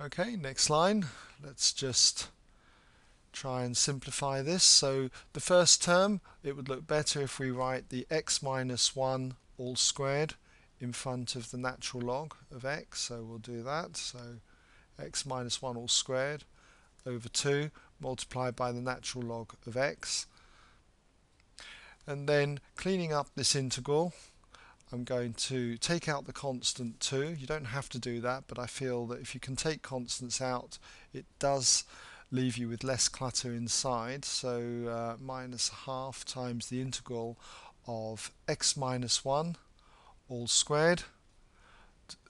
Okay, next line. Let's just try and simplify this. So the first term, it would look better if we write the x minus 1 all squared in front of the natural log of x. So we'll do that. So x minus 1 all squared over 2 multiplied by the natural log of x. And then cleaning up this integral, I'm going to take out the constant 2. You don't have to do that, but I feel that if you can take constants out, it does leave you with less clutter inside. So uh, minus half times the integral of x minus 1 all squared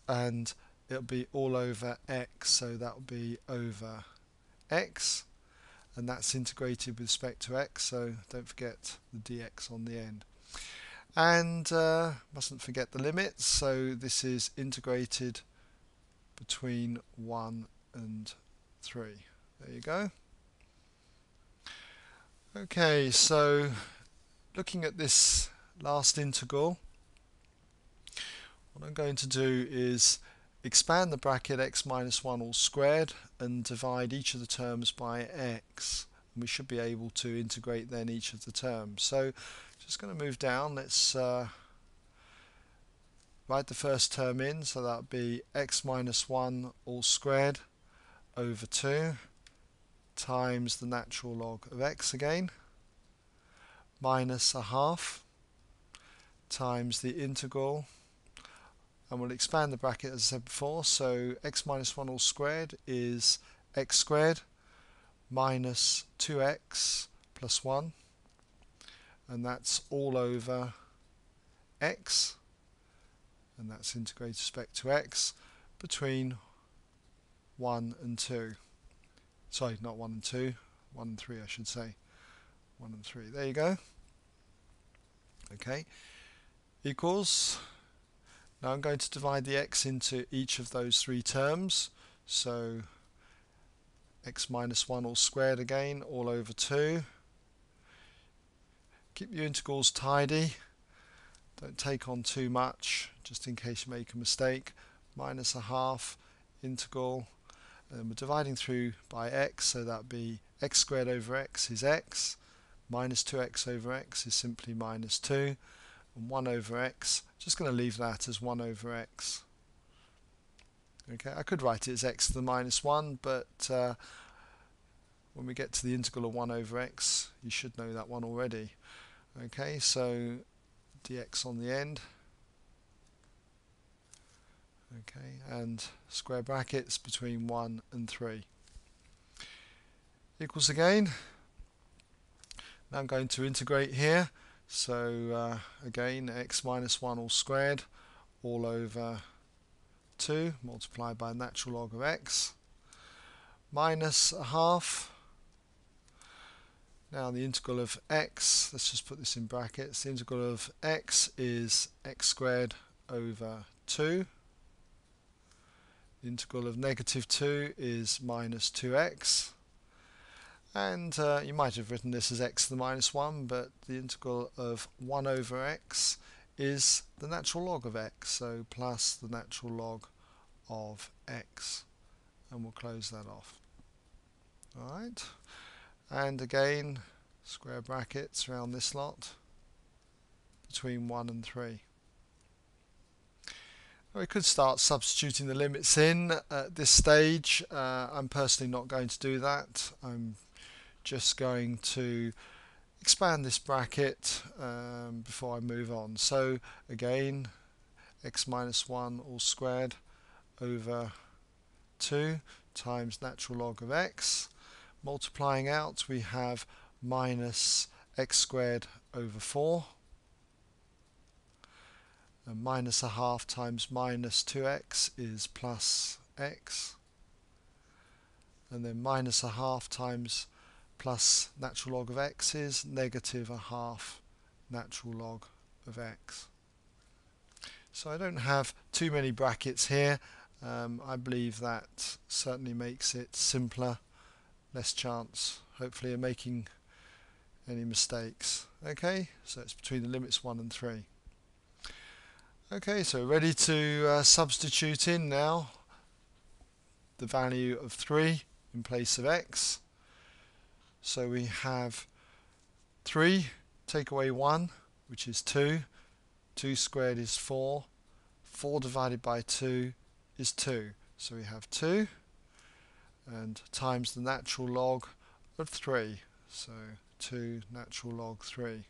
and it'll be all over x so that will be over x and that's integrated with respect to x so don't forget the dx on the end and uh, mustn't forget the limits. So this is integrated between 1 and 3 there you go. Okay so looking at this last integral what I'm going to do is expand the bracket x minus 1 all squared and divide each of the terms by x we should be able to integrate then each of the terms so just going to move down. Let's uh, write the first term in. So that would be x minus 1 all squared over 2 times the natural log of x again minus a half times the integral and we'll expand the bracket as I said before so x minus 1 all squared is x squared minus 2x plus 1 and that's all over x. And that's integrated respect to x between 1 and 2 sorry not 1 and 2 1 and 3 I should say. 1 and 3 there you go. Okay. Equals. Now I'm going to divide the x into each of those three terms. So x minus 1 all squared again all over 2 Keep your integrals tidy. Don't take on too much, just in case you make a mistake. Minus a half integral. And we're dividing through by x, so that would be x squared over x is x. Minus 2x over x is simply minus 2. And 1 over x, just going to leave that as 1 over x. Okay, I could write it as x to the minus 1, but uh, when we get to the integral of 1 over x, you should know that one already. Okay, so dx on the end. Okay, and square brackets between 1 and 3. Equals again. Now I'm going to integrate here. So uh, again, x minus 1 all squared all over 2 multiplied by natural log of x minus a half now the integral of x, let's just put this in brackets, the integral of x is x squared over 2. The integral of negative 2 is minus 2x. And uh, you might have written this as x to the minus 1, but the integral of 1 over x is the natural log of x, so plus the natural log of x. And we'll close that off. Alright and again square brackets around this lot between 1 and 3. We could start substituting the limits in at this stage. Uh, I'm personally not going to do that. I'm just going to expand this bracket um, before I move on. So again, x minus 1 all squared over 2 times natural log of x. Multiplying out we have minus x squared over 4 and minus a half times minus 2x is plus x. And then minus a half times plus natural log of x is negative a half natural log of x. So I don't have too many brackets here. Um, I believe that certainly makes it simpler less chance hopefully of making any mistakes okay so it's between the limits 1 and 3 okay so ready to uh, substitute in now the value of 3 in place of x. So we have 3, take away 1, which is 2. 2 squared is 4. 4 divided by 2 is 2. So we have 2 and times the natural log of 3. So 2 natural log 3.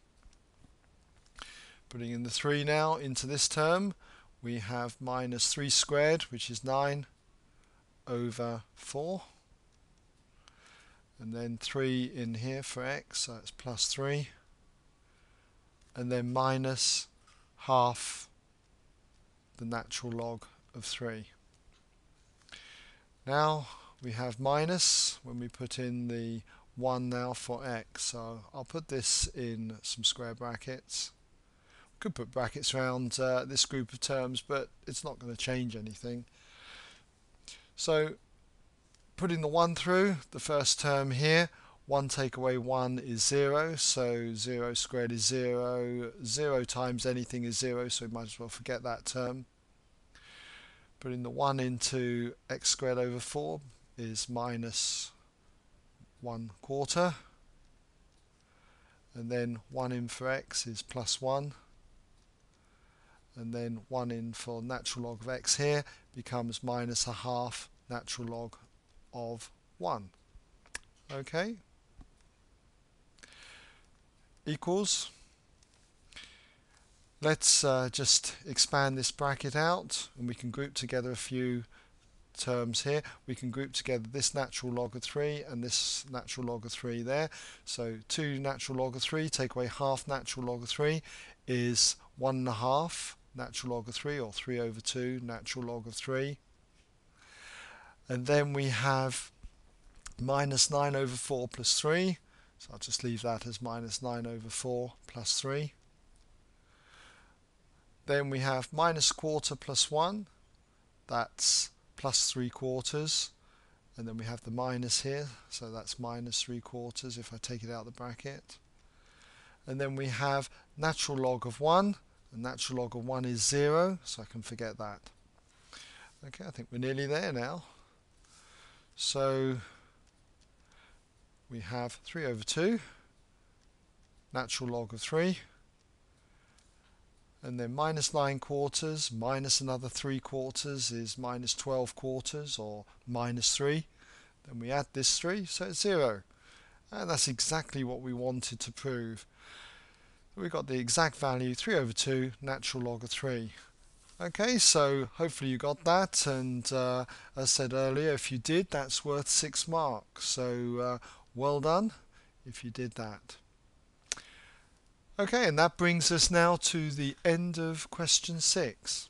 Putting in the 3 now into this term, we have minus 3 squared, which is 9, over 4. And then 3 in here for x, so it's plus 3. And then minus half the natural log of 3. Now we have minus when we put in the 1 now for x. So I'll put this in some square brackets. Could put brackets around uh, this group of terms, but it's not going to change anything. So putting the 1 through, the first term here, 1 take away 1 is 0, so 0 squared is 0. 0 times anything is 0, so we might as well forget that term. Putting the 1 into x squared over 4 is minus 1 quarter. And then 1 in for x is plus 1 and then 1 in for natural log of x here becomes minus a half natural log of 1. Okay? Equals. Let's uh, just expand this bracket out and we can group together a few terms here. We can group together this natural log of 3 and this natural log of 3 there. So 2 natural log of 3 take away half natural log of 3 is 1 and a half natural log of 3 or 3 over 2 natural log of 3 and then we have minus 9 over 4 plus 3 so I'll just leave that as minus 9 over 4 plus 3 then we have minus quarter plus 1 that's plus 3 quarters. And then we have the minus here. So that's minus 3 quarters if I take it out of the bracket. And then we have natural log of 1 the natural log of 1 is 0, so I can forget that. Okay, I think we're nearly there now. So we have 3 over 2, natural log of 3, and then minus 9 quarters minus another 3 quarters is minus 12 quarters or minus 3. Then we add this 3, so it's 0. And that's exactly what we wanted to prove we've got the exact value 3 over 2 natural log of 3 okay so hopefully you got that and uh, as I said earlier if you did that's worth 6 marks. So uh, well done if you did that. Okay and that brings us now to the end of question 6